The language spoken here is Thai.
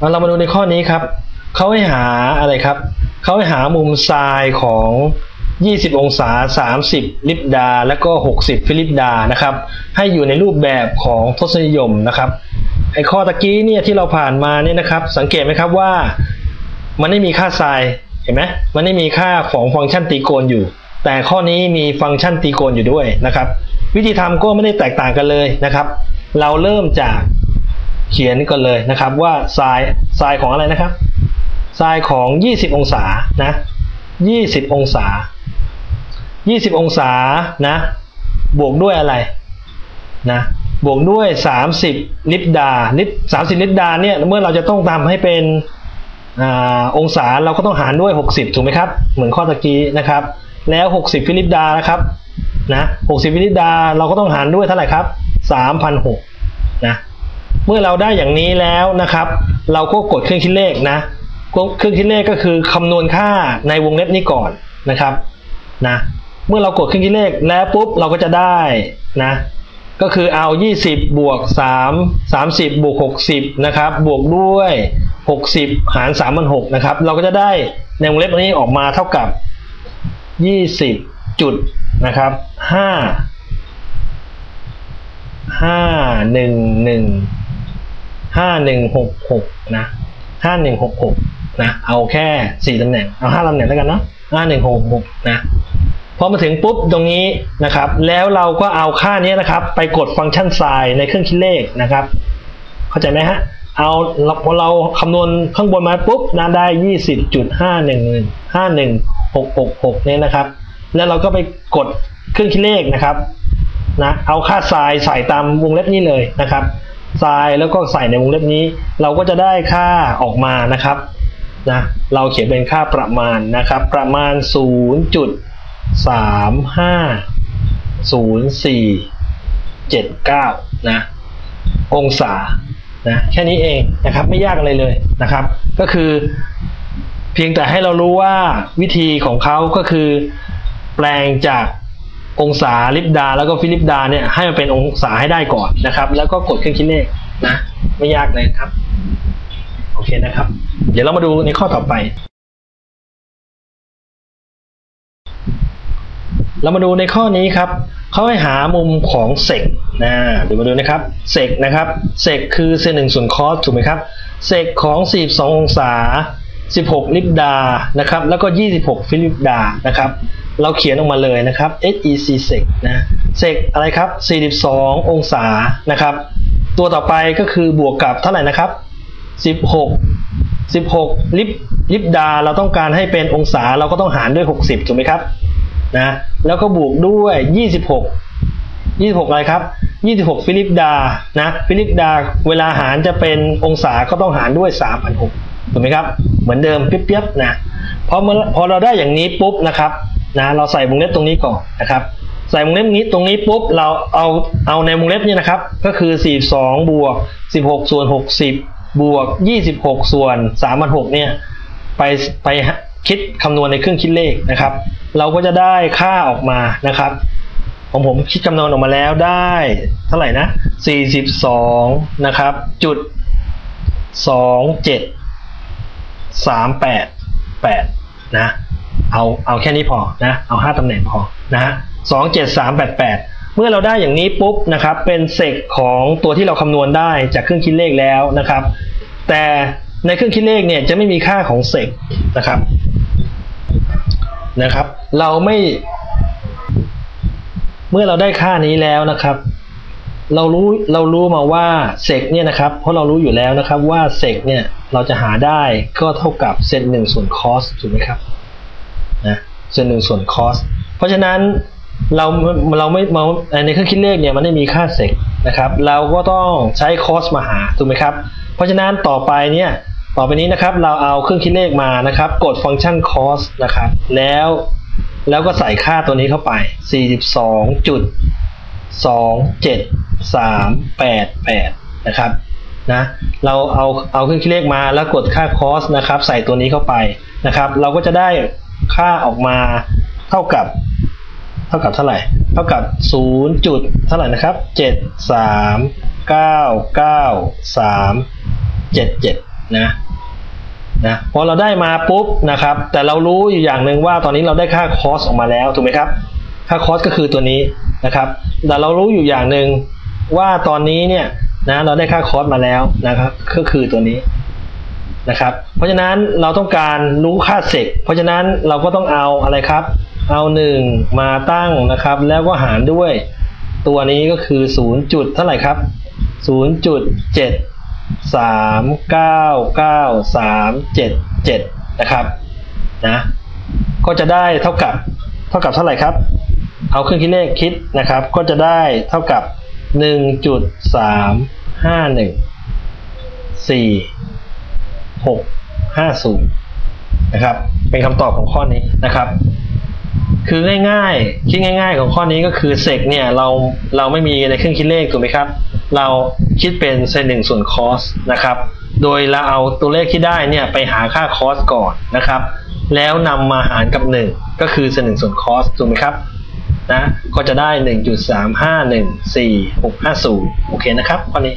เรามาดูในข้อนี้ครับเขาให้หาอะไรครับเขาให้หามุมไซน์ของ 20 องศา 30 ลิปดา แล้วก็ 60 ฟิลิปดานะครับ ให้อยู่ในรูปแบบของทศนิยมนะครับไอข้อตะกี้เนี่ยที่เราผ่านมาเนี่ยนะครับ สังเกตไหมครับว่ามันไม่มีค่าไซน์เห็นไหมมันไม่มีค่าของฟังก์ชันตีโกนอยู่ แต่ข้อนี้มีฟังก์ชันตีโกนอยู่ด้วยนะครับ วิธีทำก็ไม่ได้แตกต่างกันเลยนะครับ เราเริ่มจาก เขียนกันเลยนะครับว่าไซน์ไซน์ของอะไรนะครับไซน์ของ 20 องศานะ20 องศา 20 องศานะบวกด้วยอะไรนะบวกด้วย 30ลิปดาลิป30ลิปดาเนี่ยเมื่อเราจะต้องทำให้เป็นอองศาเราก็ต้องหารด้วย 60 ถูกไหมครับ เหมือนข้อตะกี้นะครับ แล้ว 60 ฟิลิปดานะครับนะ60 ฟิลิปดาเราก็ต้องหารด้วยเท่าไหร่ครับ3,006นะ เมื่อเราได้อย่างนี้แล้วนะครับ เราก็กดเครื่องคิดเลขนะเครื่องคิดเลขก็คือคำนวณค่าในวงเล็บนี้ก่อนนะครับนะเมื่อเรากดเครื่องคิดเลขแล้วปุ๊บเราก็จะได้นะก็คือเอา 20 บวก 3 30 บวก 60 นะครับ บวกด้วย 60 หาร3มัน6นะครับ เราก็จะได้ในวงเล็บนี้ออกมาเท่ากับ 20 จุดนะครับ 5 5 1 1 5 1 6 6นะ5 1 6 6นะ เอาแค่4ตำแหน่ง เอา5ตำแหน่งแล้วกันเนาะ5 1 6 6นะ พอมาถึงปุ๊บตรงนี้นะครับ แล้วเราก็เอาค่านี้นะครับ ไปกดฟังก์ชันไซน์ในเครื่องคิดเลขนะครับ เข้าใจไหมฮะ เอาพอเราคำนวณข้างบนมาปุ๊บนะได้ยี่สิบจุดห้าหนึ่งห้าหนึ่งหกหกหกเนี่ยนะครับ แล้วเราก็ไปกดเครื่องคิดเลขนะครับนะเอาค่าไซน์ใส่ตามวงเล็บนี้เลยนะครับ ไซน์แล้วก็ใส่ในวงเล็บนี้ เราก็จะได้ค่าออกมานะครับนะเราเขียนเป็นค่าประมาณนะครับ ประมาณศูนย์จุดสามห้าศูนย์สี่เจ็ดเก้านะองศานะแค่นี้เองนะครับไม่ยากอะไรเลยนะครับ ก็คือ เพียงแต่ให้เรารู้ว่าวิธีของเขาก็คือ แปลงจาก องศาลิปดาแล้วก็ฟิลิปดาเนี่ยให้มันเป็นองศาให้ได้ก่อนนะครับ แล้วก็กดเครื่องคิดเลขนะไม่ยากเลยครับ โอเคนะครับ เดี๋ยวเรามาดูในข้อต่อไป เรามาดูในข้อนี้ครับเขาให้หามุมของ sec นะเดี๋ยวมาดูนะครับ sec นะครับ sec คือเศษหนึ่งส่วน cos ถูกไหมครับ sec ของ 42 องศา 16 ลิปดานะครับแล้วก็ 26 ฟิลิปดานะครับ เราเขียนออกมาเลยนะครับ SEC sec นะ sec อะไรครับ 42 องศานะครับ ตัวต่อไปก็คือบวกกับเท่าไหร่นะครับ 16 16 ลิปลิปดาเราต้องการให้เป็นองศาเราก็ต้องหารด้วย 60 ถูกไหมครับนะแล้วก็บวกด้วย 26 26 อะไรครับ 26 ฟิลิปดานะฟิลิปดาเวลาหารจะเป็นองศาก็ต้องหารด้วย 3,600ถูกไหมครับ เหมือนเดิมเปี๊ยบๆนะพอพอเราได้อย่างนี้ปุ๊บนะครับ นะเราใส่วงเล็บตรงนี้ก่อนนะครับ ใส่วงเล็บนี้ตรงนี้ปุ๊บเราเอาเอาในวงเล็บนี้นะครับ ก็คือ 42 บวก 16 ส่วน 60 บวก 26 ส่วน3,600เนี่ยไปไปคิดคำนวณในเครื่องคิดเลขนะครับ เราก็จะได้ค่าออกมานะครับ ของผมคิดคำนวณออกมาแล้วได้เท่าไหร่นะ 42 นะครับจุด 27 388 นะ เอาเอาแค่นี้พอนะ เอา5ตำแหน่งพอนะฮะ27388เมื่อเราได้อย่างนี้ปุ๊บนะครับเป็น sec ของตัวที่เราคำนวณได้จากเครื่องคิดเลขแล้วนะครับ แต่ในเครื่องคิดเลขเนี่ยจะไม่มีค่าของ sec นะครับนะครับ เราไม่ เมื่อเราได้ค่านี้แล้วนะครับ เรารู้เรารู้มาว่า sec เนี่ยนะครับเพราะเรารู้อยู่แล้วนะครับว่า sec เนี่ยเราจะหาได้ก็เท่ากับเศษหนึ่งส่วน cos ถูกไหมครับ นะเซนหนึ่งส่วนคอสเพราะฉะนั้นเราเราไม่มาในเครื่องคิดเลขเนี่ยมันไม่มีค่าเซกนะครับ เราก็ต้องใช้คอสมาหาถูกไหมครับ เพราะฉะนั้นต่อไปเนี่ยต่อไปนี้นะครับเราเอาเครื่องคิดเลขมานะครับ กดฟังก์ชัน cos นะครับ แล้วแล้วก็ใส่ค่าตัวนี้เข้าไป 42.27388นะครับนะเราเอาเอาเครื่องคิดเลขมาแล้วกดค่า cos นะครับ ใส่ตัวนี้เข้าไปนะครับ เราก็จะได้ ค่าออกมาเท่ากับ เท่ากับเท่าไหร่ เท่ากับ 0. จุดเท่าไหร่นะครับ7 3 9 9 3 7 7นะนะพอเราได้มาปุ๊บนะครับ แต่เรารู้อยู่อย่างหนึ่งว่าตอนนี้เราได้ค่าคอสออกมาแล้วถูกไหมครับ ค่าคอสก็คือตัวนี้นะครับ แต่เรารู้อยู่อย่างหนึ่งว่าตอนนี้เนี่ยนะเราได้ค่าคอสมาแล้วนะครับก็คือตัวนี้ นะครับ เพราะฉะนั้นเราต้องการรู้ค่าเซกเพราะฉะนั้นเราก็ต้องเอาอะไรครับ เอาหนึ่งมาตั้งนะครับ แล้วก็หารด้วย ตัวนี้ก็คือศูนย์จุดเท่าไหร่ครับศูนย์จุดเจ็ดสามเก้าเก้าสามเจ็ดเจ็ดนะครับนะก็จะได้เท่ากับเท่ากับเท่าไหร่ครับ เอาเครื่องคิดเลขคิดนะครับ ก็จะได้เท่ากับหนึ่ งจุดสามห้าหนึ่งสี่หกห้าศูนย์นะครับ เป็นคำตอบของข้อนี้นะครับ คือง่ายๆ คิดง่าย ๆ ของข้อนี้ก็คือเซกเนี่ยเราเราไม่มีในเครื่องคิดเลขถูกไหมครับ เราคิดเป็นเซนหนึ่งส่วนคอสนะครับ โดยเราเอาตัวเลขที่ได้เนี่ยไปหาค่าคอสก่อนนะครับ แล้วนำมาหารกับ 1 ก็คือเซนหนึ่งส่วนคอสถูกไหมครับนะก็จะได้ 1.3514 650โอเคนะครับข้อนี้